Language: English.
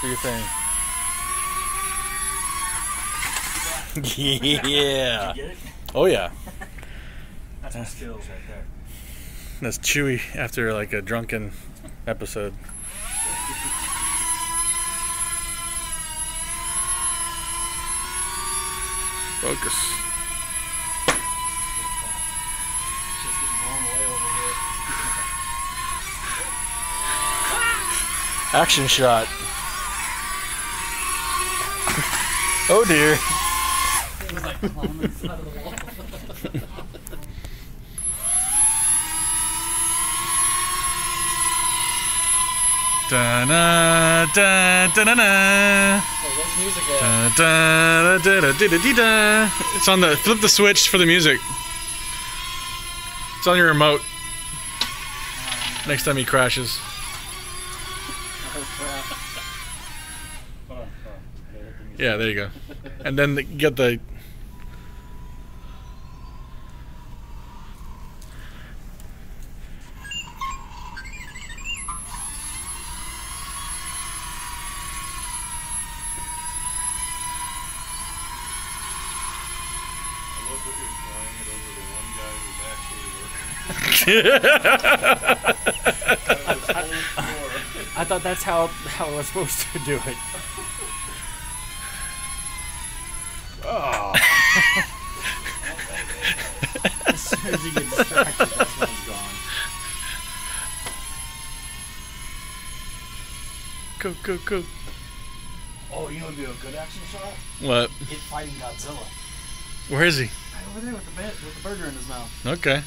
Do your thing. yeah. Get it? Oh yeah. That's my skills right there. That's Chewy after like a drunken episode. Focus. It's just getting blown away over here. Action shot. The dear. Da na da da na na. So what's music at? Da da da da da da da da. It's on the flip the switch for the music. It's on your remote. Next time he crashes. Oh crap. Yeah, there you go. And then the, get the. I love that you're flying it over the one guy who's actually working. Out of this whole floor. I thought that's how how I was supposed to do it. Oh. As soon as you get distracted, when it's gone. Go go go. Oh, you know what'd be a good action shot? What? It fighting Godzilla. Where is he? Right over there with the with the burger in his mouth. Okay.